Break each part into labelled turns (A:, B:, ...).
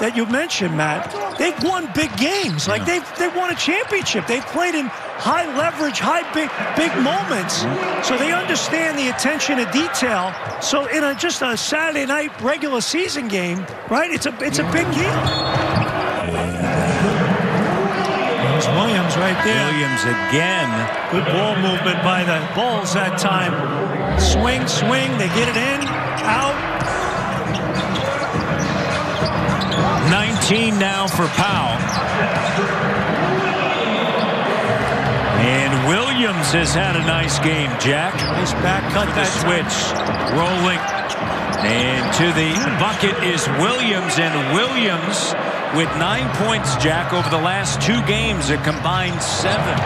A: that you mentioned, Matt, they've won big games. Like they've they won a championship. They've played in high leverage, high big big moments. Mm-hmm. So they understand the attention to detail. So in a just a Saturday night regular season game, right? It's a it's a big deal. There's Williams right there.
B: Williams again.
A: Good ball movement by the Bulls that time. Swing, swing, they get it in,
B: 19 now for Powell. And Williams has had a nice game, Jack.
A: Nice back cut
B: The
A: that
B: switch rolling. And to the bucket is Williams. And Williams with nine points, Jack, over the last two games, a combined seven.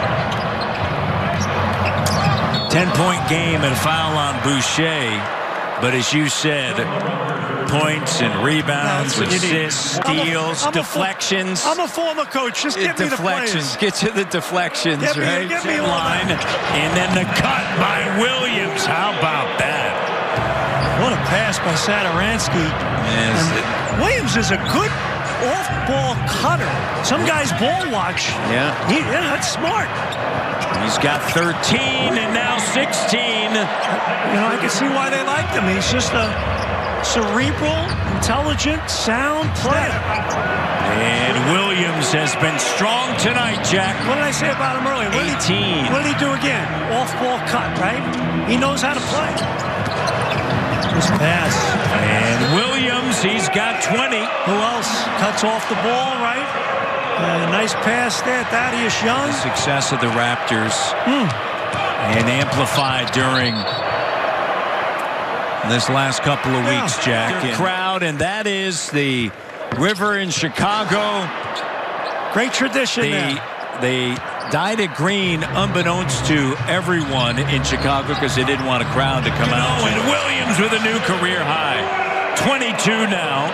B: 10-point game and foul on Boucher. But as you said, points and rebounds,
A: That's what you need.
B: assists, steals,
A: I'm a fo-
B: deflections.
A: I'm a former coach. Just get me the
B: deflections.
A: players.
B: Get to the deflections,
A: Get me-
B: right?
A: get me
B: line. And then the cut by Williams. How about that?
A: What a pass by Satoransky.
B: Yes.
A: Williams is a good off-ball cutter. Some guys ball watch.
B: Yeah.
A: He, yeah, that's smart.
B: He's got 13 and now 16.
A: You know, I can see why they liked him. He's just a cerebral, intelligent, sound player.
B: And Williams has been strong tonight, Jack.
A: What did I say about him earlier? What did he,
B: 18.
A: what did he do again? Off-ball cut, right? He knows how to play. This pass.
B: And Williams, he's got 20.
A: Who else cuts off the ball, right? Uh, nice pass there, Thaddeus Young.
B: The success of the Raptors and amplified during this last couple of
A: Yeah.
B: weeks, Jack.
A: Yeah.
B: Crowd, and that is the river in Chicago.
A: Great tradition
B: They, they dyed it green unbeknownst to everyone in Chicago because they didn't want a crowd to come out. And Williams with a new career high. 22 now.